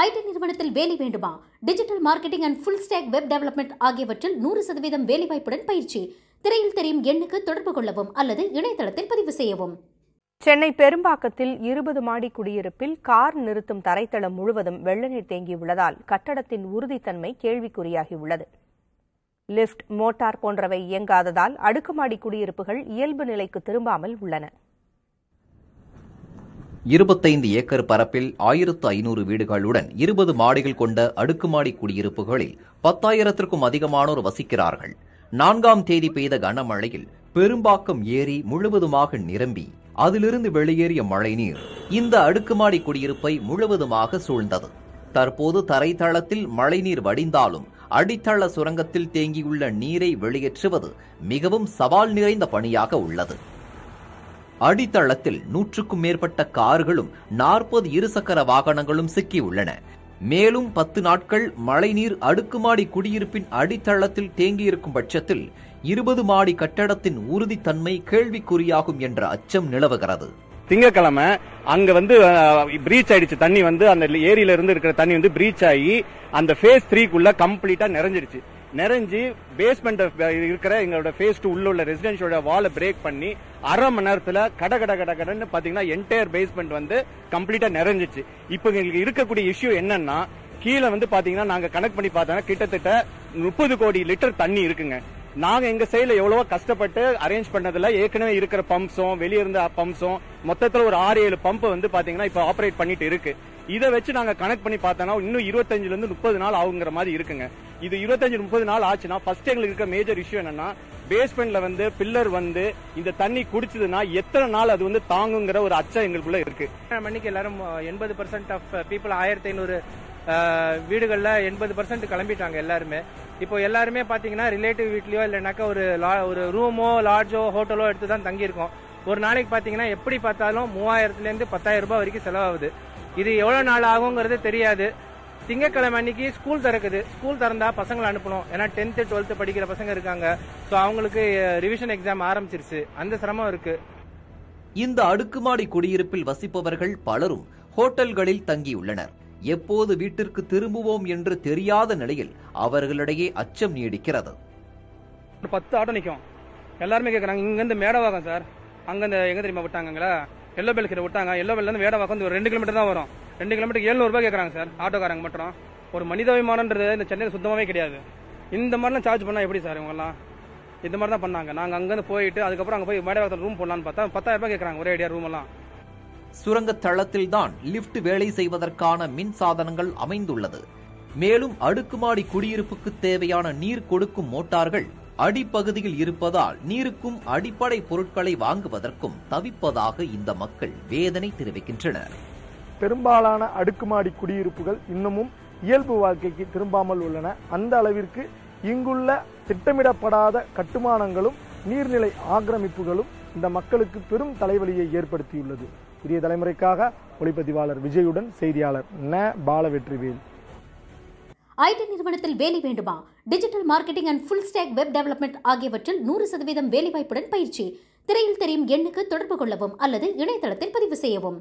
ID நிறுவனத்தில் வேலை வேண்டுமா? Digital marketing and full stack web development ஆகியவற்றில் நூறு சதவீதம் வேலைவாய்ப்புடன் பயிற்சி. திரையில் தெரியும் எண்ணுக்கு தொடர்பு கொள்ளவும் அல்லது இணையதளத்தில் பதிவு செய்யவும். சென்னை பெரும்பாக்கத்தில் இருபது மாடி குடியிருப்பில் கார் நிறுத்தும் தரைத்தளம் முழுவதும் வெள்ளநீர் தேங்கியுள்ளதால் கட்டடத்தின் உறுதித்தன்மை கேள்விக்குறியாகியுள்ளது. லிப்ட் மோட்டார் போன்றவை இயங்காததால் அடுக்குமாடி குடியிருப்புகள் இயல்பு நிலைக்கு திரும்பாமல் உள்ளன. இருபத்தைந்து ஏக்கர் பரப்பில் ஆயிரத்து ஐநூறு வீடுகளுடன் இருபது மாடிகள் கொண்ட அடுக்குமாடி குடியிருப்புகளில் பத்தாயிரத்திற்கும் அதிகமானோர் வசிக்கிறார்கள். நான்காம் தேதி பெய்த கனமழையில் பெரும்பாக்கம் ஏரி முழுவதுமாக நிரம்பி அதிலிருந்து வெளியேறிய மழைநீர் இந்த அடுக்குமாடி குடியிருப்பை முழுவதுமாக சூழ்ந்தது. தற்போது தரைத்தளத்தில் மழைநீர் வடிந்தாலும் அடித்தள சுரங்கத்தில் தேங்கியுள்ள நீரை வெளியேற்றுவது மிகவும் சவால் நிறைந்த பணியாக உள்ளது. அடித்தளத்தில் நூற்றுக்கும் மேற்பட்ட கார்களும் நாற்பது இருசக்கர வாகனங்களும் சிக்கியுள்ளன. மேலும் பத்து நாட்கள் மழைநீர் அடுக்குமாடி குடியிருப்பின் அடித்தளத்தில் தேங்கியிருக்கும் பட்சத்தில் இருபது மாடி கட்டடத்தின் உறுதித்தன்மை கேள்விக்குறியாகும் என்ற அச்சம் நிலவுகிறது. திங்கக்கிழமை அங்க வந்து பிரீச் ஆயிடுச்சு. தண்ணி வந்து அந்த ஏரியில இருந்து இருக்கிற தண்ணி வந்து பிரீச் ஆகி அந்த ஃபேஸ் த்ரீக்குள்ள கம்ப்ளீட்டா நிறைஞ்சிருச்சு. நிறைஞ்சு பேஸ்மெண்ட் இருக்கிற எங்களோட ஃபேஸ் டூ உள்ள உள்ள ரெசிடென்ஷியோட வாலை பிரேக் பண்ணி அரை மணி நேரத்தில் கட கட கட கடன்னு பார்த்தீங்கன்னா என்டையர் பேஸ்மெண்ட் வந்து கம்ப்ளீட்டாக நிறைஞ்சிச்சு இப்போ எங்களுக்கு இருக்கக்கூடிய இஷ்யூ என்னன்னா கீழே வந்து பார்த்தீங்கன்னா நாங்கள் கனெக்ட் பண்ணி பார்த்தோம்னா கிட்டத்தட்ட முப்பது கோடி லிட்டர் தண்ணி இருக்குங்க. நாங்க எங்க சைடுல எவ்வளவோ கஷ்டப்பட்டு அரேஞ்ச் பண்ணதுல ஏற்கனவே இருக்கிற பம்ப்ஸும் வெளியே இருந்த பம்ப்ஸும் மொத்தத்துல ஒரு ஆறு ஏழு பம்ப் வந்து பாத்தீங்கன்னா இப்ப ஆப்ரேட் பண்ணிட்டு இருக்கு. இதை வச்சு நாங்க கனெக்ட் பண்ணி பார்த்தோம்னா இன்னும் இருபத்தஞ்சுல இருந்து முப்பது நாள் ஆகுங்கிற மாதிரி இருக்குங்க. இது இருபத்தஞ்சு முப்பது நாள் ஆச்சுன்னா ஃபர்ஸ்ட் எங்களுக்கு இருக்க மேஜர் இஷ்யூ என்னன்னா பேஸ்மெண்ட்ல வந்து பில்லர் வந்து இந்த தண்ணி குடிச்சதுன்னா எத்தனை நாள் அது வந்து தாங்குங்கிற ஒரு அச்சம் எங்களுக்குள்ள இருக்கு. மணிக்கு எல்லாரும் எண்பது பர்சன்ட் ஆஃப் பீப்புள் ஆயிரத்தி ஐநூறு வீடுகளில் எண்பது பர்சன்ட் கிளம்பிட்டாங்க எல்லாருமே. இப்போ எல்லாருமே பார்த்தீங்கன்னா ரிலேட்டிவ் வீட்லயோ இல்லைனாக்கா ஒரு ஒரு ரூமோ லாட்ஜோ ஹோட்டலோ எடுத்து தான் தங்கியிருக்கோம். ஒரு நாளைக்கு பார்த்தீங்கன்னா எப்படி பார்த்தாலும் மூவாயிரத்துலேருந்து பத்தாயிரம் ரூபாய் வரைக்கும் செலவாகுது. இது எவ்வளோ நாள் ஆகுங்கிறது தெரியாது. திங்கக்கிழமை அன்னைக்கு ஸ்கூல் திறக்குது. ஸ்கூல் திறந்தா பசங்களை அனுப்பணும். ஏன்னா டென்த்து டுவெல்த்து படிக்கிற பசங்க இருக்காங்க. ஸோ அவங்களுக்கு ரிவிஷன் எக்ஸாம் ஆரம்பிச்சிருச்சு. அந்த சிரமம் இருக்கு. இந்த அடுக்குமாடி குடியிருப்பில் வசிப்பவர்கள் பலரும் ஹோட்டல்களில் தங்கியுள்ளனர். எப்போது வீட்டிற்கு திரும்புவோம் என்று தெரியாத நிலையில் அவர்களிடையே அச்சம் நீடிக்கிறது. ஒரு பத்து ஆட்டோ நிற்கும் எல்லாருமே கேட்குறாங்க இங்கேருந்து மேடவாக்கம் சார். அங்கேருந்து எங்கே தெரியுமா விட்டாங்களா எல்லோ பெல் கிட்ட விட்டாங்க. எல்லோ பெல்லேருந்து மேடவாக்கம் ஒரு ரெண்டு கிலோமீட்டர் தான் வரும். ரெண்டு கிலோமீட்டருக்கு எழுநூறுபா கேட்குறாங்க சார். ஆட்டோக்காரங்க மட்டும். ஒரு மனிதாபிமானன்றது இந்த சென்னையில் சுத்தமாகவே கிடையாது. இந்த மாதிரிலாம் சார்ஜ் பண்ணால் எப்படி சார் இவங்கெல்லாம்? இந்த மாதிரி தான் பண்ணாங்க. நாங்கள் அங்கேருந்து போயிட்டு அதுக்கப்புறம் அங்கே போய் மேடவாக்கத்தில் ரூம் போடலான்னு பார்த்தா பத்தாயிரம் ரூபாய் கேட்குறாங்க ஒரே ஐடியா ரூம் சுரங்க தளத்தில் தான் லிப்ட் வேலை செய்வதற்கான மின் சாதனங்கள் அமைந்துள்ளது. மேலும் அடுக்குமாடி குடியிருப்புக்கு தேவையான நீர் கொடுக்கும் மோட்டார்கள் அடிப்பகுதியில் இருப்பதால் நீருக்கும் அடிப்படை பொருட்களை வாங்குவதற்கும் தவிப்பதாக இந்த மக்கள் வேதனை தெரிவிக்கின்றனர். பெரும்பாலான அடுக்குமாடி குடியிருப்புகள் இன்னமும் இயல்பு வாழ்க்கைக்கு திரும்பாமல் உள்ளன. அந்த அளவிற்கு இங்குள்ள திட்டமிடப்படாத கட்டுமானங்களும் நீர்நிலை ஆக்கிரமிப்புகளும் இந்த மக்களுக்கு பெரும் தலைவலியை ஏற்படுத்தியுள்ளது. புதிய தலைமுறைக்காக ஒளிப்பதிவாளர் விஜயுடன் செய்தியாளர் ந. பாலவெற்றிவேல். ஐடி நிறுவனத்தில் வேலை வேண்டுமா? Digital marketing and full stack web development ஆகியவற்றில் நூறு சதவீதம் வேலைவாய்ப்புடன் பயிற்சி. திரையில் தெரியும் எண்ணுக்கு தொடர்பு கொள்ளவும் அல்லது இணையதளத்தில் பதிவு செய்யவும்.